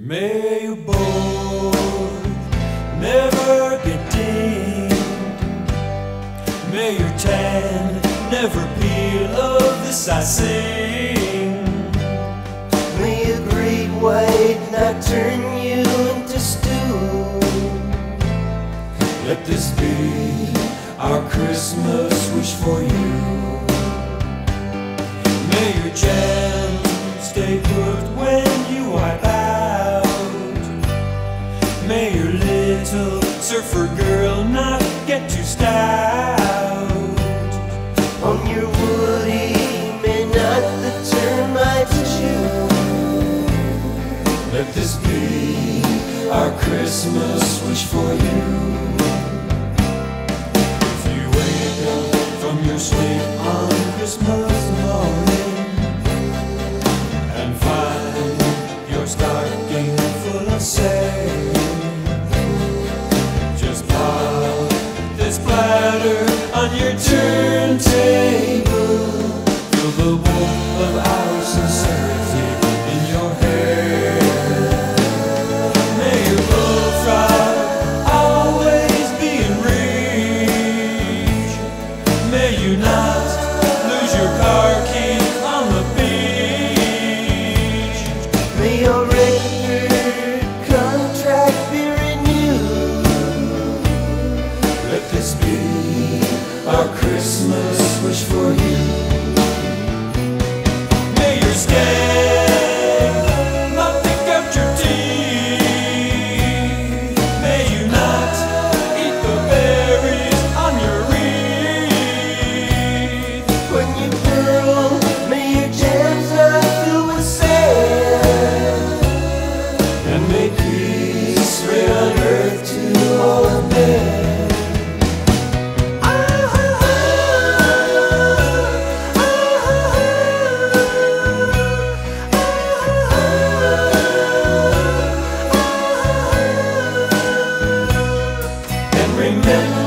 May your board never get dinged. May your tan never peel of this I sing. May a great white not turn you into stew. Let this be our Christmas wish for you. May your jam stay put when you On your termites. Let this be our Christmas wish for you. If you wake up from your sleep on Christmas morning and find your stocking full of sand, on your our Christmas wish for you. May your skin not. May you not eat the berries on your wreath. When you Yeah.